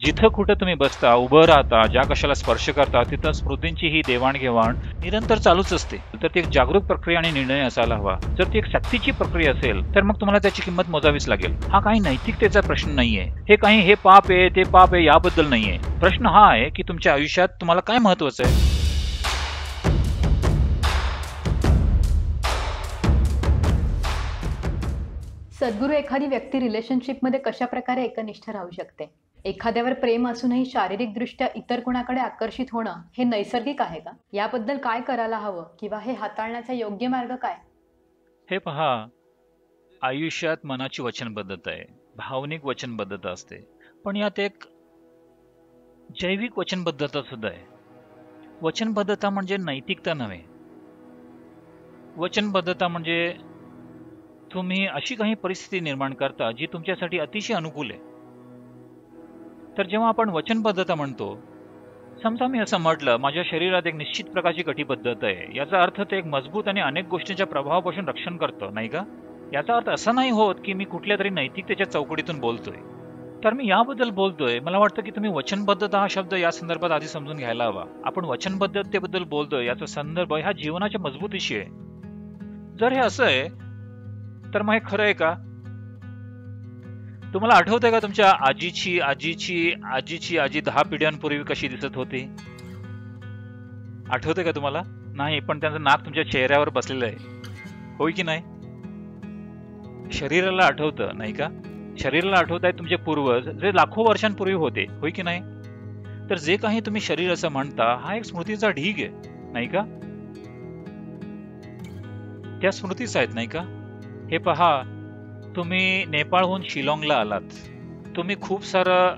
जिथं कुठं तुम्ही बसता उभं राहता ज्या कशाला स्पर्श करता तिथं स्मृतींची ही देवाणघेवाण निरंतर चालूच असते. तर ती एक जागरूक प्रक्रिया आणि निर्णय असायला हवा. जर ती एक सक्तीची प्रक्रिया असेल तर मग तुम्हाला त्याची किंमत मोजावीच लागेल. हा काही नैतिकतेचा प्रश्न नाहीये. हे काही हे पाप आहे ते पाप आहे याबद्दल नाहीये. प्रश्न हा आहे की तुमच्या आयुष्यात तुम्हाला काय महत्वाचं आहे? सद्गुरू एखादी व्यक्ती रिलेशनशिपमध्ये कशा प्रकारे एकनिष्ठ राहू शकते? एखाद्यावर प्रेम असूनही शारीरिकदृष्ट्या इतर कुणाकडे आकर्षित होणं हे नैसर्गिक आहे का? याबद्दल काय करायला हवं किंवा हे हाताळण्याचा योग्य मार्ग काय? हे पहा आयुष्यात मनाची वचनबद्धता आहे भावनिक वचनबद्धता असते पण यात एक जैविक वचनबद्धता सुद्धा आहे. वचनबद्धता म्हणजे नैतिकता नव्हे. वचनबद्धता म्हणजे तुम्ही अशी काही परिस्थिती निर्माण करता जी तुमच्यासाठी अतिशय अनुकूल आहे. तर जेव्हा आपण वचनबद्धता म्हणतो समजा मी असं म्हटलं माझ्या शरीरात एक निश्चित प्रकारची कटिबद्धता आहे. याचा अर्थ ते एक मजबूत आणि अनेक गोष्टींच्या प्रभावापासून रक्षण करतं नाही का? याचा अर्थ असा नाही होत की मी कुठल्या तरी नैतिकतेच्या चौकडीतून बोलतोय. तर मी याबद्दल बोलतोय. मला वाटतं की तुम्ही वचनबद्धता हा शब्द या संदर्भात आधी समजून घ्यायला हवा. आपण वचनबद्धतेबद्दल बोलतोय याचा संदर्भ ह्या जीवनाच्या मजबूतीशी आहे. जर हे असं आहे तर मग हे खरं आहे का? तुम्हाला आठवतंय का तुमच्या आजीची आजीची आजीची आजी दहा पिढ्यांपूर्वी कशी दिसत होती? आठवते का तुम्हाला? नाही पण त्यांचं नाक तुमच्या चेहऱ्यावर बसलेलं आहे. होय की नाही? शरीराला आठवतं नाही का? शरीराला आठवत आहे तुमचे पूर्वज जे लाखो वर्षांपूर्वी होते होय की नाही? तर जे काही तुम्ही शरीर असं म्हणता हा एक स्मृतीचा ढीग आहे नाही का? त्या स्मृतीच आहेत नाही का? हे पहा तुम्ही नेपाळहून शिलाँगला आलात. तुम्ही खूप सारं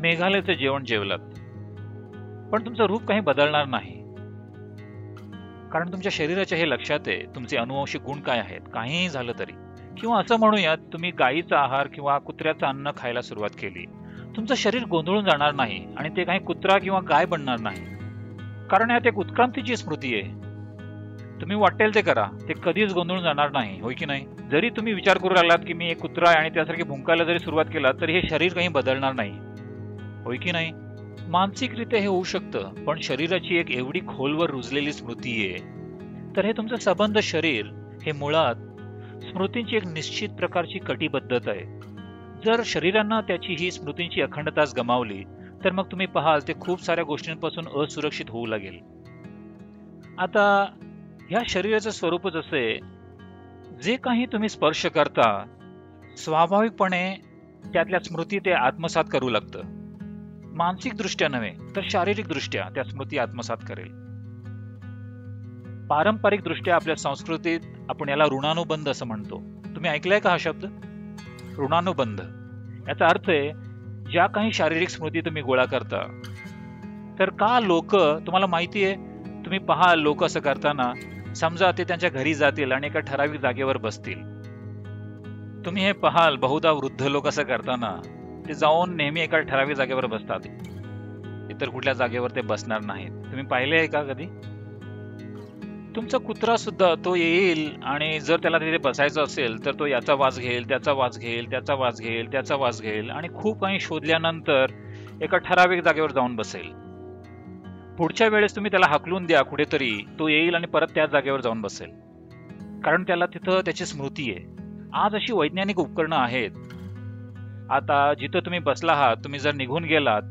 मेघालयचं जेवण जेवलात. पण तुमचं रूप काही बदलणार नाही. कारण तुमच्या शरीराच्या हे लक्षात आहे तुमचे अनुवंशिक गुण काय आहेत? काहीही झालं तरी. किंवा असं म्हणूयात तुम्ही गायीचा आहार किंवा कुत्र्याचं अन्न खायला सुरुवात केली. तुमचं शरीर गोंधळून जाणार नाही आणि ते काही कुत्रा किंवा गाय बनणार नाही. कारण यात एक उत्क्रांतीची स्मृती आहे. तुम्ही वाटेल ते करा. ते कधीच गोंधळून जाणार नाही होय की नाही? जरी तुम्ही विचार करू लागलात की मी एक कुत्रा आहे आणि त्यासारखे भुंकायला जरी सुरुवात केला तरी हे शरीर काही बदलणार नाही. होय की नाही? मानसिकरित्या हे होऊ शकतं पण शरीराची एक एवढी खोलवर रुजलेली स्मृती आहे. तर हे तुमचं सबंध शरीर हे मुळात स्मृतींची एक निश्चित प्रकारची कटिबद्धता आहे. जर शरीरांना त्याची ही स्मृतींची अखंडताच गमावली तर मग तुम्ही पाहाल ते खूप साऱ्या गोष्टींपासून असुरक्षित होऊ लागेल. आता या शरीराचं स्वरूपच असे जे काही तुम्ही स्पर्श करता स्वाभाविकपणे त्यातल्या स्मृती ते आत्मसात करू लागतं. मानसिक दृष्ट्या नव्हे तर शारीरिक दृष्ट्या त्या स्मृती आत्मसात करेल. पारंपरिक दृष्ट्या आपल्या संस्कृतीत आपण याला ऋणानुबंध असं म्हणतो. तुम्ही ऐकलाय का हा शब्द? ऋणानुबंध. याचा अर्थ आहे ज्या काही शारीरिक स्मृती तुम्ही गोळा करता तर का लोक तुम्हाला माहिती आहे तुम्ही पहा लोक असं करताना समजा ते त्यांच्या घरी जातील आणि एका ठराविक जागेवर बसतील. तुम्ही हे पहाल बहुधा वृद्ध लोक असं करताना ते जाऊन नेहमी एका ठराविक जागेवर बसतात. इतर कुठल्या जागेवर ते बसणार नाहीत. तुम्ही पाहिले आहे का कधी? तुमचा कुत्रा सुद्धा तो येईल आणि जर त्याला तिथे बसायचं असेल तर तो याचा वास घेईल त्याचा वास घेईल त्याचा वास घेईल त्याचा वास घेईल आणि खूप काही शोधल्यानंतर एका ठराविक जागेवर जाऊन बसेल. पुढच्या वेळेस तुम्ही त्याला हकलून द्या कुठेतरी तो येईल आणि परत त्याच जागेवर जाऊन बसेल. कारण त्याला तिथं त्याची स्मृती आहे. आज अशी वैज्ञानिक उपकरणं आहेत. आता जिथं तुम्ही बसला आहात तुम्ही जर निघून गेलात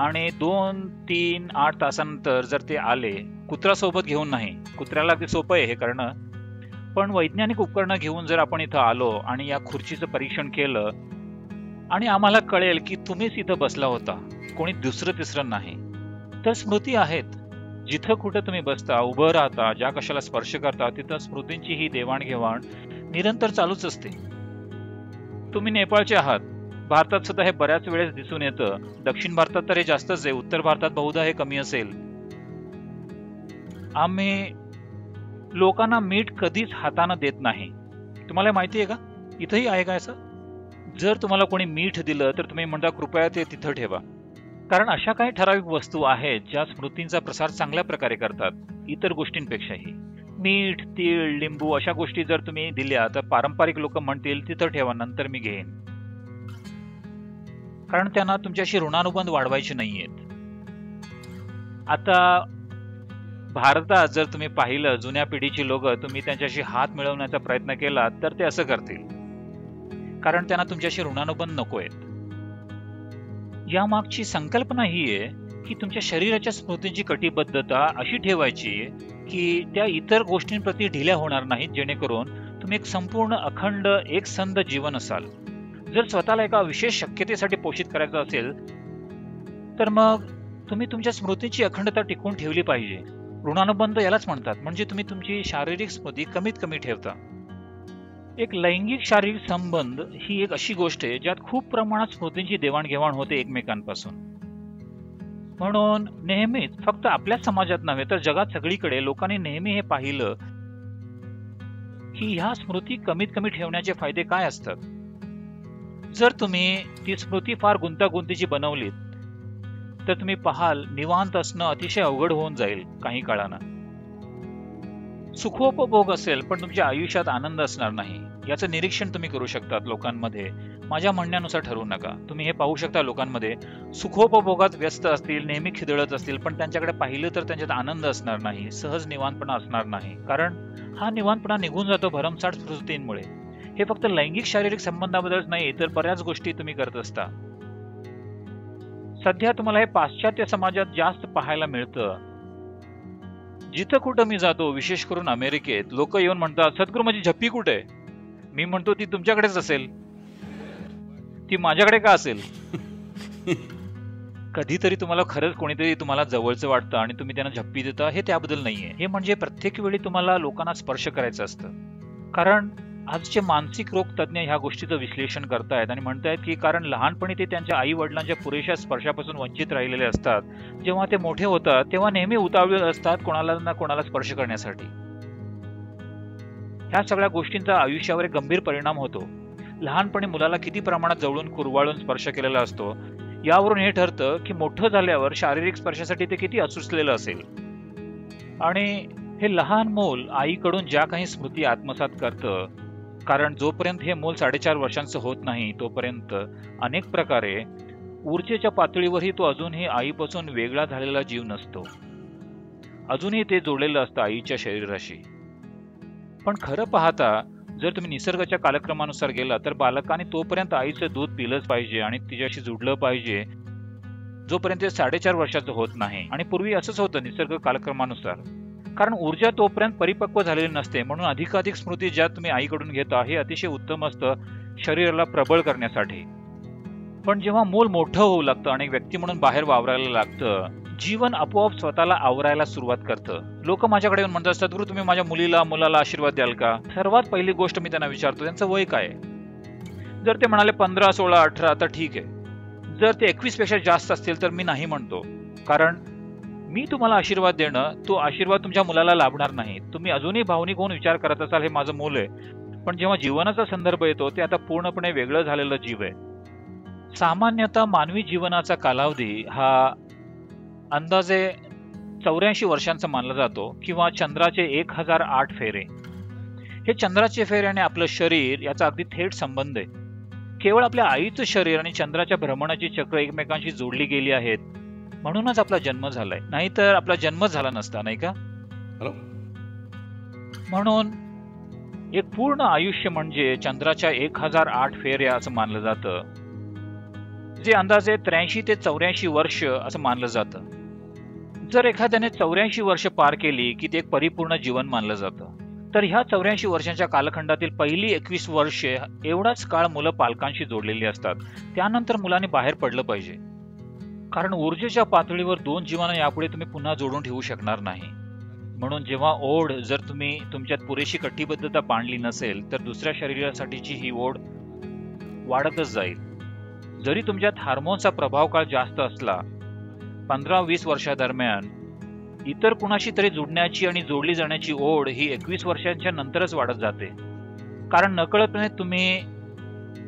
आणि दोन तीन आठ तासानंतर जर ते आले कुत्रा सोबत घेऊन नाही. कुत्र्याला ते सोपं आहे हे करणं. पण वैज्ञानिक उपकरणं घेऊन जर आपण इथं आलो आणि या खुर्चीचं परीक्षण केलं आणि आम्हाला कळेल की तुम्हीच इथं बसला होता. कोणी दुसरं तिसरं नाही. तर स्मृती आहेत. जिथं कुठं तुम्ही बसता उभं राहता ज्या कशाला स्पर्श करता तिथं स्मृतींची ही देवाणघेवाण निरंतर चालूच असते. तुम्ही नेपाळचे आहात. भारतात सुद्धा हे बऱ्याच वेळेस दिसून येतं. दक्षिण भारतात तर हे जास्तच आहे. उत्तर भारतात बहुधा हे कमी असेल. आम्ही लोकांना मीठ कधीच हाताने देत नाही. तुम्हाला माहिती आहे का? इथंही आहे का असं? जर तुम्हाला कोणी मीठ दिलं तर तुम्ही म्हणता कृपया ते तिथं ठेवा. कारण अशा काही ठराविक वस्तू आहेत ज्या स्मृतींचा प्रसार चांगल्या प्रकारे करतात इतर गोष्टींपेक्षाही. मीठ तीळ लिंबू अशा गोष्टी जर तुम्ही दिल्या तर पारंपरिक लोक म्हणतील तिथं ठेवा नंतर मी घेईन. कारण त्यांना तुमच्याशी ऋणानुबंध वाढवायचे नाहीयेत. आता भारतात जर तुम्ही पाहिलं जुन्या पिढीची लोक तुम्ही त्यांच्याशी हात मिळवण्याचा प्रयत्न केला तर ते असं करतील. कारण त्यांना तुमच्याशी ऋणानुबंध नको आहेत यामागची संकल्पना ही आहे की तुमच्या शरीराच्या स्मृतीची कटिबद्धता अशी ठेवायची की त्या इतर गोष्टींप्रती ढिल्या होणार नाहीत जेणेकरून तुम्ही एक संपूर्ण अखंड एक संद जीवन असाल. जर स्वतःला एका विशेष शक्यतेसाठी पोषित करायचं असेल तर मग तुम्ही तुमच्या स्मृतीची अखंडता टिकवून ठेवली पाहिजे. ऋणानुबंध यालाच म्हणतात म्हणजे तुम्ही तुमची शारीरिक स्मृती कमीत कमी ठेवता. एक लैंगिक शारीरिक संबंध ही एक अशी गोष्ट आहे ज्यात खूप प्रमाणात स्मृतींची देवाणघेवाण होते एकमेकांपासून. म्हणून नेहमीच फक्त आपल्या समाजात नव्हे तर जगात सगळीकडे लोकांनी नेहमी हे पाहिलं की ह्या स्मृती कमीत कमी ठेवण्याचे फायदे काय असतात. जर तुम्ही ती स्मृती फार गुंतागुंतीची बनवलीत तर तुम्ही पाहाल निवांत असणं अतिशय अवघड होऊन जाईल काही काळानं. सुखोपभोग असेल पण तुमच्या आयुष्यात आनंद असणार नाही. याचं निरीक्षण तुम्ही करू शकतात लोकांमध्ये. माझ्या म्हणण्यानुसार ठरवू नका. तुम्ही हे पाहू शकता लोकांमध्ये सुखोपभोगात व्यस्त असतील नेहमी खिदळत असतील पण त्यांच्याकडे पाहिलं तर त्यांच्यात आनंद असणार नाही सहज निवांतपणा असणार नाही. कारण हा निवांतपणा निघून जातो भरमसाठ स्मृतींमुळे हे फक्त लैंगिक शारीरिक संबंधाबद्दलच नाही तर बऱ्याच गोष्टी तुम्ही करत असता. सध्या तुम्हाला हे पाश्चात्य समाजात जास्त पाहायला मिळतं. जिथं कुठं मी जातो विशेष करून अमेरिकेत लोक येऊन म्हणतात सद्गुरू माझी झप्पी कुठे मी म्हणतो ती तुमच्याकडेच असेल. ती माझ्याकडे का असेल? कधीतरी तुम्हाला खरंच कोणीतरी तुम्हाला जवळचं वाटतं आणि तुम्ही त्यांना झप्पी देता हे त्याबद्दल नाहीये. हे म्हणजे प्रत्येक वेळी तुम्हाला लोकांना स्पर्श करायचं असतं. कारण आजचे मानसिक रोग तज्ज्ञ ह्या गोष्टीचं विश्लेषण करतायत आणि म्हणतायत की कारण लहानपणी ते त्यांच्या आई वडिलांच्या पुरेशा स्पर्शापासून वंचित राहिलेले असतात. जेव्हा ते मोठे होतात तेव्हा नेहमी उतावळे असतात कोणाला ना कोणाला स्पर्श करण्यासाठी. ह्या सगळ्या गोष्टींचा आयुष्यावर एक गंभीर परिणाम होतो. लहानपणी मुलाला किती प्रमाणात जवळून कुरवाळून स्पर्श केलेला असतो यावरून हे ठरतं की मोठं झाल्यावर शारीरिक स्पर्शासाठी ते किती असुसलेलं असेल. आणि हे लहान मूल आईकडून ज्या काही स्मृती आत्मसात करतं कारण जोपर्यंत हे मूल साडेचार वर्षांचं होत नाही तोपर्यंत अनेक प्रकारे ऊर्जेच्या पातळीवरही तो अजूनही आईपासून वेगळा झालेला जीव नसतो. अजूनही ते जोडलेलं असतं आईच्या शरीराशी. पण खरं पाहता जर तुम्ही निसर्गाच्या कालक्रमानुसार गेला तर बालकाने तोपर्यंत आईचं दूध पिलंच पाहिजे आणि तिच्याशी जुडलं पाहिजे जोपर्यंत साडेचार वर्षाचं होत नाही. आणि पूर्वी असंच होतं निसर्ग कालक्रमानुसार. कारण ऊर्जा तोपर्यंत परिपक्व झालेली नसते. म्हणून अधिकाधिक स्मृती ज्या तुम्ही आईकडून घेता हे अतिशय उत्तम असतं शरीराला प्रबळ करण्यासाठी. पण जेव्हा मूल मोठं होऊ लागतं आणि व्यक्ती म्हणून बाहेर वावरायला लागतं जीवन आपोआप स्वतःला आवरायला सुरुवात करतं. लोक माझ्याकडे येऊन म्हणतात सद्गुरू तुम्ही माझ्या मुलीला मुलाला आशीर्वाद द्याल का? सर्वात पहिली गोष्ट मी त्यांना विचारतो त्यांचं वय काय जर ते म्हणाले पंधरा सोळा अठरा तर ठीक आहे. जर ते एकवीसपेक्षा जास्त असतील तर मी नाही म्हणतो. कारण मी तुम्हाला आशीर्वाद देणं तो आशीर्वाद तुमच्या मुलाला लाभणार नाही. तुम्ही अजूनही भावनिक होऊन विचार करत असाल हे माझं मूल आहे. पण जेव्हा जीवनाचा संदर्भ येतो ते आता पूर्णपणे वेगळं झालेलं जीव आहे. सामान्यतः मानवी जीवनाचा कालावधी हा अंदाजे चौऱ्याऐंशी वर्षांचा मानला जातो किंवा चंद्राचे एक हजार आठ फेरे. हे चंद्राचे फेरे आणि आपलं शरीर याचा अगदी थेट संबंध आहे. केवळ आपल्या आईचं शरीर आणि चंद्राच्या भ्रमणाची चक्र एकमेकांशी जोडली गेली आहेत म्हणूनच आपला जन्म झालाय. नाहीतर आपला जन्म झाला नसता नाही का? म्हणून एक पूर्ण आयुष्य म्हणजे चंद्राच्या एक हजार आठ फेऱ्या असं मानलं जातं. जे अंदाजे त्र्याऐंशी ते चौऱ्याऐंशी वर्ष असं मानलं जातं. जर एखाद्याने चौऱ्याऐंशी वर्ष पार केली की ते एक परिपूर्ण जीवन मानलं जातं. तर ह्या चौऱ्याऐंशी वर्षांच्या कालखंडातील पहिली एकवीस वर्षे एवढाच काळ मुलं पालकांशी जोडलेली असतात. त्यानंतर मुलांनी बाहेर पडलं पाहिजे. कारण ऊर्जेच्या पातळीवर दोन जीवांना यापुढे तुम्ही पुन्हा जोडून ठेवू शकणार नाही. म्हणून जेव्हा ओढ जर तुम्ही तुमच्यात पुरेशी कटिबद्धता बांधली नसेल तर दुसऱ्या शरीरासाठीची ही ओढ वाढतच जाईल. जरी तुमच्यात हार्मोनचा प्रभाव काळ जास्त असला पंधरा वीस वर्षादरम्यान इतर कुणाशी तरी जुडण्याची आणि जोडली जाण्याची ओढ ही एकवीस वर्षांच्या नंतरच वाढत जाते. कारण नकळतपणे तुम्ही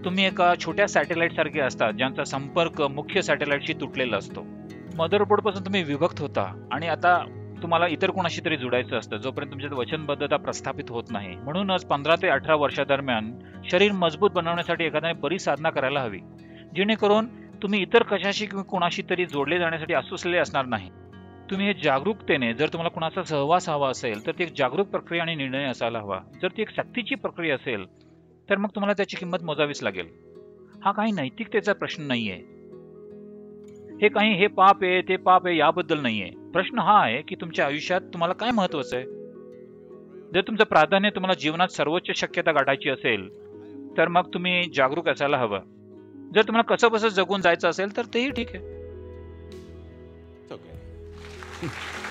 तुम्ही एका छोट्या सॅटेलाइट सारखे असतात ज्यांचा संपर्क मुख्य सॅटेलाइटशी तुटलेला असतो. मदरबोर्डपासून तुम्ही विभक्त होता आणि आता तुम्हाला इतर कोणाशी तरी जुडायचं असतं जोपर्यंत तुमच्यात वचनबद्धता प्रस्थापित होत नाही. म्हणूनच पंधरा ते अठरा वर्षादरम्यान शरीर मजबूत बनवण्यासाठी एखाद्याने बरीच साधना करायला हवी. जेणेकरून तुम्ही इतर कशाशी किंवा कोणाशी तरी जोडले जाण्यासाठी असुसलेले असणार नाही. तुम्ही हे जागरूकतेने जर तुम्हाला कुणाचा सहवास हवा असेल तर ती एक जागरूक प्रक्रिया आणि निर्णय असायला हवा. जर ती एक सक्तीची प्रक्रिया असेल तर मग तुम्हाला त्याची किंमत मोजावीच लागेल. हा काही नैतिकतेचा प्रश्न नाहीये. हे काही हे पाप आहे ते पाप आहे याबद्दल नाहीये. प्रश्न हा आहे की तुमच्या आयुष्यात तुम्हाला काय महत्वाचं आहे? जर तुमचं प्राधान्य तुम्हाला जीवनात सर्वोच्च शक्यता गाठायची असेल तर मग तुम्ही जागरूक असायला हवं. जर तुम्हाला कसं बसं जगून जायचं असेल तर तेही ठीक आहे.